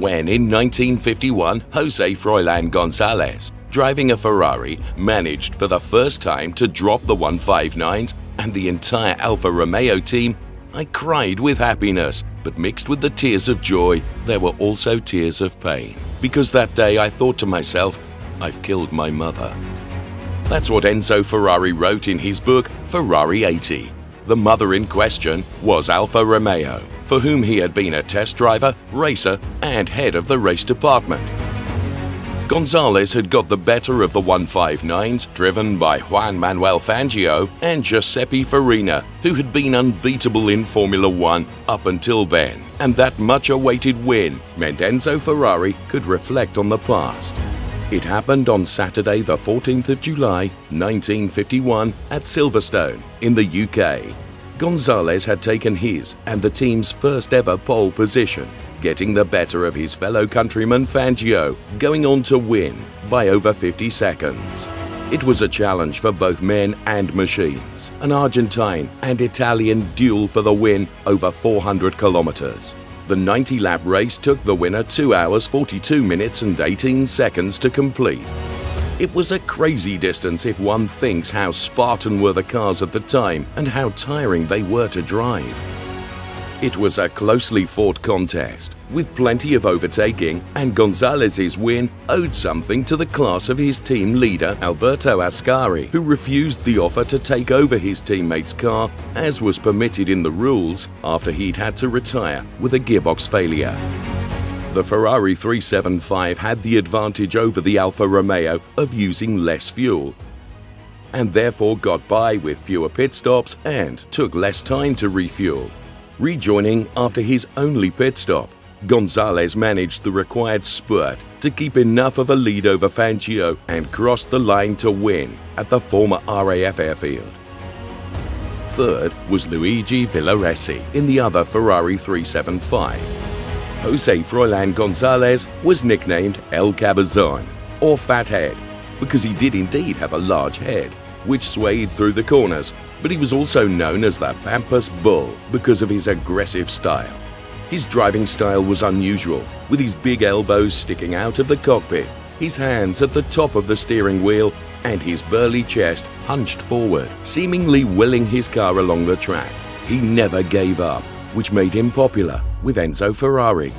when in 1951 Jose Froilan Gonzalez, driving a Ferrari, managed for the first time to drop the 159s and the entire Alfa Romeo team, I cried with happiness, but mixed with the tears of joy, there were also tears of pain. Because that day I thought to myself, I've killed my mother. That's what Enzo Ferrari wrote in his book Ferrari 80. The mother in question was Alfa Romeo, for whom he had been a test driver, racer, and head of the race department. Gonzalez had got the better of the 159s, driven by Juan Manuel Fangio and Giuseppe Farina, who had been unbeatable in Formula One up until then. And that much awaited win meant Enzo Ferrari could reflect on the past. It happened on Saturday, the 14th of July, 1951, at Silverstone, in the UK. Gonzalez had taken his and the team's first ever pole position, getting the better of his fellow countryman Fangio, going on to win by over 50 seconds. It was a challenge for both men and machines, an Argentine and Italian duel for the win over 400 kilometers. The 90 lap race took the winner 2 hours 42 minutes and 18 seconds to complete. It was a crazy distance if one thinks how Spartan were the cars at the time and how tiring they were to drive. It was a closely fought contest, with plenty of overtaking, and Gonzalez's win owed something to the class of his team leader Alberto Ascari, who refused the offer to take over his teammate's car, as was permitted in the rules after he'd had to retire with a gearbox failure. The Ferrari 375 had the advantage over the Alfa Romeo of using less fuel, and therefore got by with fewer pit stops and took less time to refuel. Rejoining after his only pit stop, Gonzalez managed the required spurt to keep enough of a lead over Fangio and crossed the line to win at the former RAF airfield. Third was Luigi Villoresi in the other Ferrari 375. Jose Froilan Gonzalez was nicknamed El Cabezon, or Fat Head, because he did indeed have a large head which swayed through the corners, but he was also known as the Pampas Bull because of his aggressive style. His driving style was unusual, with his big elbows sticking out of the cockpit, his hands at the top of the steering wheel, and his burly chest hunched forward, seemingly willing his car along the track. He never gave up, which made him popular with Enzo Ferrari.